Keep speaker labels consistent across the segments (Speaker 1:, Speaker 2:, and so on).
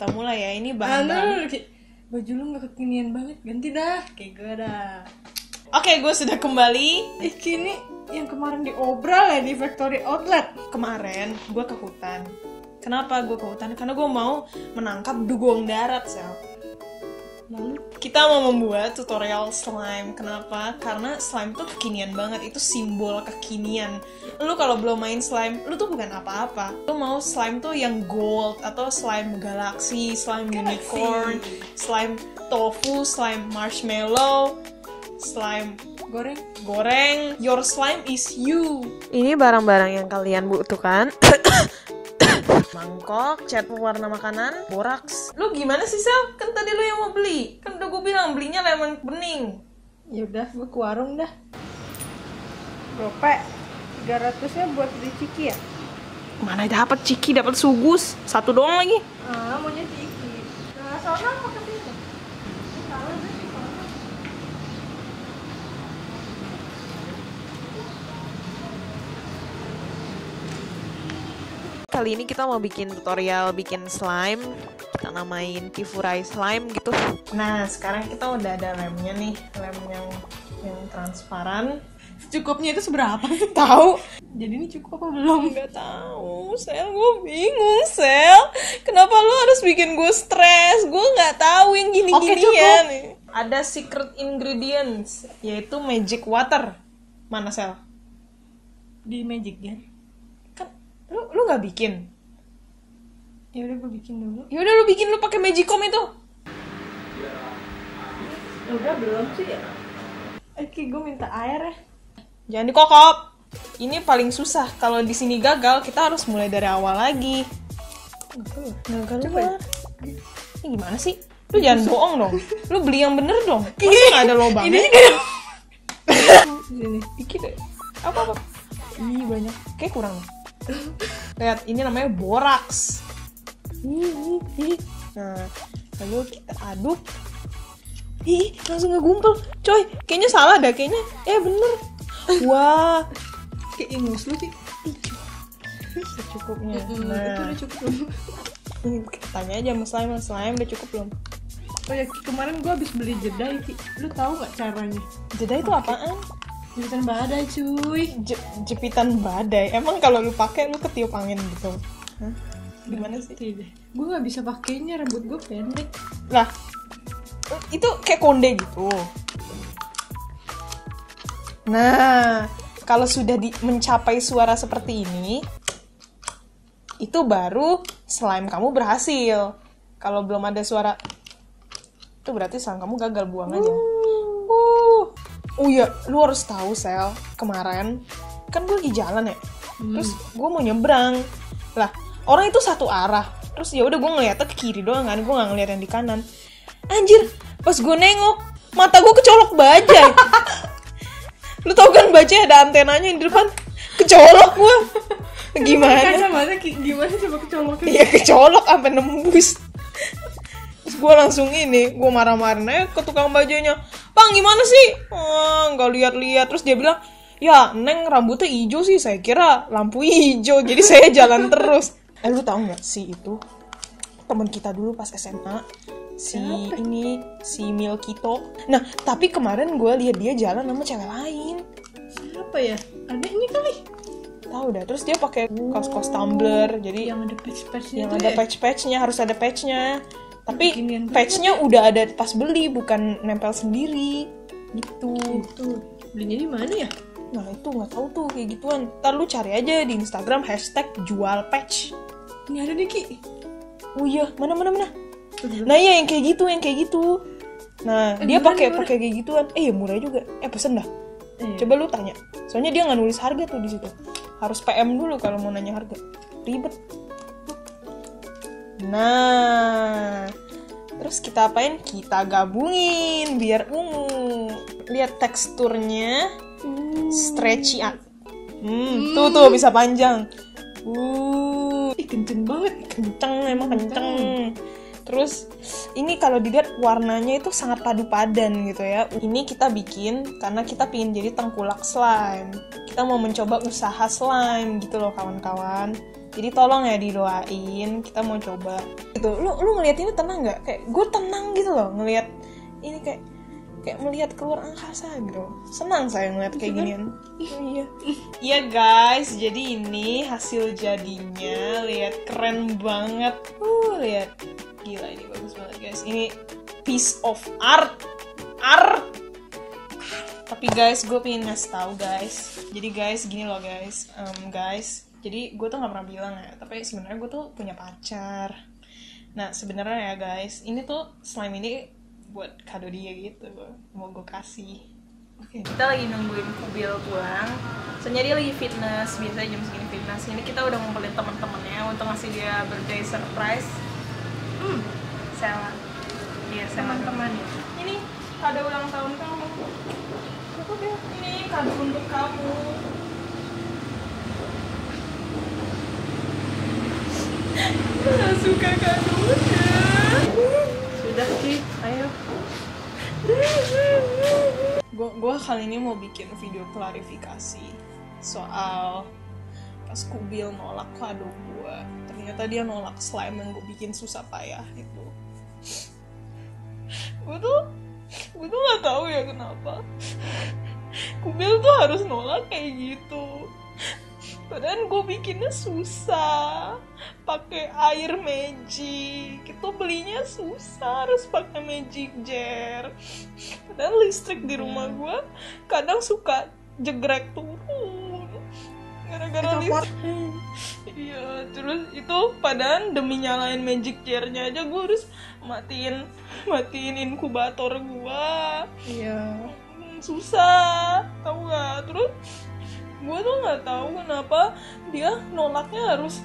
Speaker 1: kita mulai ya. Ini bahan
Speaker 2: kayak, baju lu gak kekinian banget, ganti dah kayak gue dah.
Speaker 1: Oke, gue sudah kembali.
Speaker 2: Eh kini yang kemarin diobral ya di factory outlet.
Speaker 1: Kemarin gue ke hutan. Kenapa gue ke hutan? Karena gue mau menangkap dugong darat, Sel.
Speaker 2: Lalu
Speaker 1: Kita mau membuat tutorial slime. Kenapa? Karena slime tuh kekinian banget. Itu simbol kekinian. Lu kalau belum main slime, lu tuh bukan apa-apa. Lu mau slime tuh yang gold atau slime galaxy, slime unicorn, slime tofu, slime marshmallow, slime
Speaker 2: goreng
Speaker 1: goreng. Your slime is you. Ini barang-barang yang kalian butuhkan. Mangkok, cat pewarna makanan, boraks. Lu gimana sih, Sel? Kan tadi lu yang mau beli. Kan udah gue bilang belinya lemon bening.
Speaker 2: ya udah gue ke warung dah. Gope 300 nya buat beli ciki ya?
Speaker 1: Mana dapat ciki, dapat sugus. Satu doang lagi.
Speaker 2: Ah, maunya ciki. Nah, soalnya mau ke. Salah deh, soalnya.
Speaker 1: Kali ini kita mau bikin tutorial bikin slime. Kita namain Kifurai slime gitu. Nah, sekarang kita udah ada lemnya nih, lem yang yang transparan.
Speaker 2: Cukupnya itu seberapa sih?
Speaker 1: Tahu?
Speaker 2: Jadi ini cukup apa belum?
Speaker 1: Nggak tahu, Sel. Gue bingung, Sel. Kenapa lu harus bikin gue stres? Gue nggak tahu yang gini-ginian. Ada secret ingredients, yaitu magic water. Mana, Sel?
Speaker 2: Di Magic ya?
Speaker 1: Kan lu lu nggak bikin.
Speaker 2: Ya udah gue bikin dulu.
Speaker 1: Ya udah lu bikin lu pakai magicom itu.
Speaker 2: Udah belum sih ya? Ki, gue minta air ya.
Speaker 1: Jangan dikokop. Ini paling susah. Kalau di sini gagal, kita harus mulai dari awal lagi. Nggak
Speaker 2: Coba ya.
Speaker 1: Ini gimana sih? Lu jangan bohong dong. Lu beli yang bener dong. Masa nggak ada lubangnya?
Speaker 2: Ini juga Sini.
Speaker 1: dikit deh. Apa apa? Ih banyak. Kayak kurang. Lihat, ini namanya boraks. Nah, lalu kita aduk. Ih, langsung ngegumpal. Coy, kayaknya salah dah kayaknya. Eh, bener. Wah,
Speaker 2: Kayak ingus lu sih.
Speaker 1: secukupnya.
Speaker 2: Itu
Speaker 1: Nah,
Speaker 2: udah cukup belum?
Speaker 1: tanya aja sama slime, slime udah cukup belum?
Speaker 2: Oh ya, kemarin gue habis beli jeda ya, Ki. Lu tahu nggak caranya?
Speaker 1: Jeda itu apaan?
Speaker 2: Jepitan badai, cuy.
Speaker 1: Je- jepitan badai. Emang kalau lu pakai lu ketiup angin gitu? Hah? Gimana sih?
Speaker 2: Tidak. Gue nggak bisa pakainya, rambut gue pendek.
Speaker 1: Lah, itu kayak konde gitu. Nah, kalau sudah di- mencapai suara seperti ini, itu baru slime kamu berhasil. Kalau belum ada suara, itu berarti slime kamu gagal buang aja. Oh iya, lu harus tahu sel. Kemarin kan gue lagi jalan ya, terus gue mau nyebrang. Lah, orang itu satu arah. Terus ya udah gue ngeliatnya ke kiri doang kan, gue nggak ngeliat yang di kanan. Anjir, pas gue nengok, mata gue kecolok bajai. Lu tau kan bajai ada antenanya yang di depan? Kecolok gue. Gimana?
Speaker 2: Ki, gimana coba kecoloknya?
Speaker 1: Iya kecolok sampai nembus. Terus gue langsung ini, gue marah-marahin aja ke tukang bajanya. Bang gimana sih? Oh, nggak lihat-lihat. Terus dia bilang, ya neng rambutnya hijau sih. Saya kira lampu hijau, jadi saya jalan terus. Eh lu tau nggak sih itu teman kita dulu pas SMA si ini si Milkito. Nah tapi kemarin gue lihat dia jalan sama cewek lain.
Speaker 2: Siapa ya? Ada ini kali.
Speaker 1: Tahu dah. Terus dia pakai kaos-kaos tumbler. Jadi
Speaker 2: Yang ada patch-patchnya
Speaker 1: yang
Speaker 2: tuh
Speaker 1: ada
Speaker 2: ya?
Speaker 1: patch-patchnya harus ada patchnya tapi patchnya udah ada pas beli bukan nempel sendiri. Gitu.
Speaker 2: Itu. Belinya di mana ya?
Speaker 1: nah itu nggak tahu tuh kayak gituan. Ntar lu cari aja di Instagram hashtag jual patch
Speaker 2: Ini ada nih, Ki.
Speaker 1: oh iya mana mana mana? Nah iya yang kayak gitu yang kayak gitu. Nah
Speaker 2: Eh,
Speaker 1: dia pakai pakai kayak gituan. Eh ya murah juga. Eh pesen dah.
Speaker 2: Eh,
Speaker 1: coba lu tanya. Soalnya dia nggak nulis harga tuh di situ. Harus PM dulu kalau mau nanya harga. Ribet nah terus kita apain kita gabungin biar ungu lihat teksturnya stretchy ah. hmm, tuh tuh bisa panjang uh
Speaker 2: Ih, kenceng banget.
Speaker 1: kenceng emang kenceng Terus ini kalau dilihat warnanya itu sangat padu padan gitu ya. Ini kita bikin karena kita pingin jadi tengkulak slime. Kita mau mencoba usaha slime gitu loh kawan-kawan. Jadi tolong ya didoain, kita mau coba. Gitu. Lu lu ngeliat ini tenang nggak? Kayak gue tenang gitu loh ngelihat ini kayak kayak melihat keluar angkasa gitu. Senang saya ngeliat kayak ginian. Iya. Iya guys, jadi ini hasil jadinya. Lihat keren banget. Uh, lihat. Gila ini bagus banget guys. Ini piece of art. Art. Tapi guys, gue pengen ngasih tahu guys. Jadi guys, gini loh guys. Um, guys, jadi gue tuh nggak pernah bilang ya. Tapi sebenarnya gue tuh punya pacar. Nah sebenarnya ya guys, ini tuh slime ini buat kado dia gitu mau gue kasih Oke, kita lagi nungguin Kubil pulang. Soalnya dia lagi fitness, biasanya jam segini fitness. Ini kita udah ngumpulin teman-temannya untuk ngasih dia birthday surprise. Hmm, Sela. Iya.
Speaker 2: Teman-teman.
Speaker 1: Ini kado ulang tahun kamu. Ini kado untuk kamu. Gak suka kadonya.
Speaker 2: Sudah sih, ayo.
Speaker 1: Gue gua kali ini mau bikin video klarifikasi soal pas Kubil nolak kado gue. Ternyata dia nolak slime yang gue bikin susah payah itu. Gue tuh, gue tuh nggak tahu ya kenapa. Kubil tuh harus nolak kayak gitu. Padahal gue bikinnya susah, pakai air magic. Itu belinya susah, harus pakai magic jar. Padahal listrik di rumah gue kadang suka jegrek turun. Gara-gara listrik. Iya, terus itu padahal demi nyalain magic jar-nya aja gue harus matiin matiin inkubator gue
Speaker 2: Iya.
Speaker 1: Hmm, susah tahu nggak terus gue tuh nggak tahu kenapa dia nolaknya harus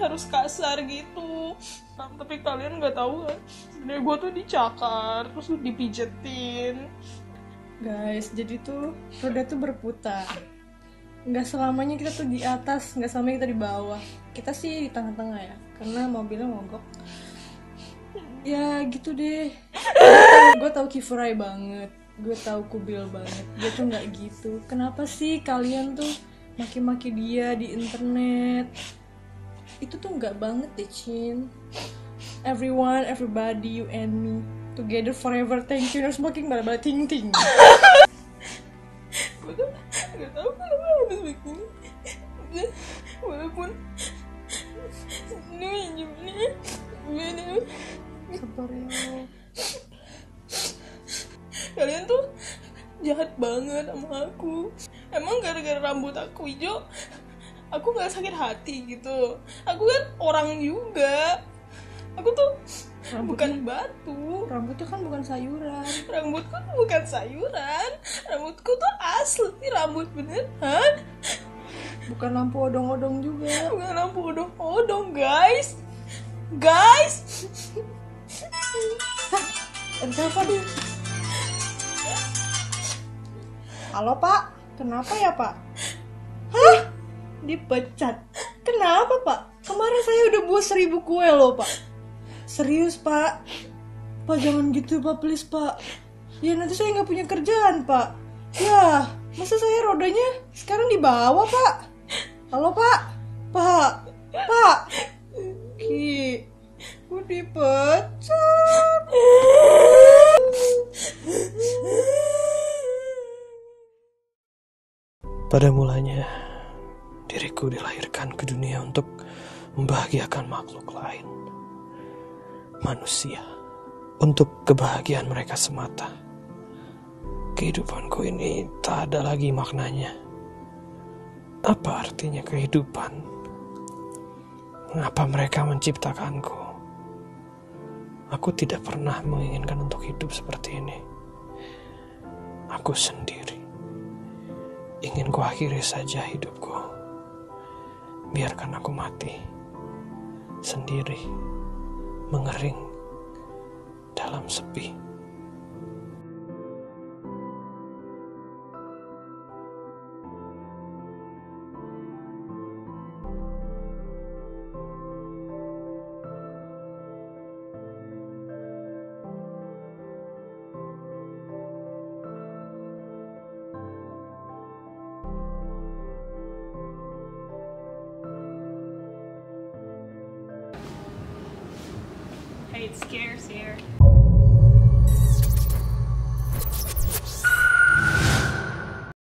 Speaker 1: harus kasar gitu Nah, tapi kalian nggak tahu kan sebenarnya gue tuh dicakar terus dipijetin
Speaker 2: Guys, jadi tuh roda tuh berputar. Nggak selamanya kita tuh di atas, nggak selamanya kita di bawah. Kita sih di tengah-tengah ya, karena mobilnya mogok. Ya gitu deh. gue tahu Kifurai banget, gue tahu Kubil banget. Dia tuh nggak gitu. Kenapa sih kalian tuh maki-maki dia di internet? Itu tuh nggak banget deh, Chin. Everyone, everybody, you and me together forever. Thank you. Harus makin bala-bala ting ting.
Speaker 1: gue tuh nggak tahu kenapa harus begini walaupun ini gimana
Speaker 2: Sabar ya.
Speaker 1: Kalian tuh jahat banget sama aku. Emang gara-gara rambut aku hijau aku nggak sakit hati gitu. Aku kan orang juga. Aku tuh
Speaker 2: Rambutnya-
Speaker 1: bukan batu.
Speaker 2: Rambut tuh kan bukan sayuran.
Speaker 1: rambutku tuh bukan sayuran. Rambutku tuh asli. Rambut beneran.
Speaker 2: Bukan lampu odong-odong juga.
Speaker 1: bukan lampu odong-odong guys. Guys.
Speaker 2: Ada telepon. Halo pak, kenapa ya pak? Hah? Dipecat. Kenapa pak? Kemarin saya udah buat seribu kue loh pak. Serius pak? Pak jangan gitu pak please pak. Ya nanti saya nggak punya kerjaan pak. Ya masa saya rodanya sekarang di bawah pak? Halo pak? Pak? Pak? Ki, gue dipecat.
Speaker 3: Pada mulanya, diriku dilahirkan ke dunia untuk membahagiakan makhluk lain. Manusia, untuk kebahagiaan mereka semata. Kehidupanku ini tak ada lagi maknanya. Apa artinya kehidupan? Mengapa mereka menciptakanku? Aku tidak pernah menginginkan untuk hidup seperti ini. Aku sendiri ingin kuakhiri saja hidupku. Biarkan aku mati sendiri, mengering dalam sepi.
Speaker 1: It's scarce here.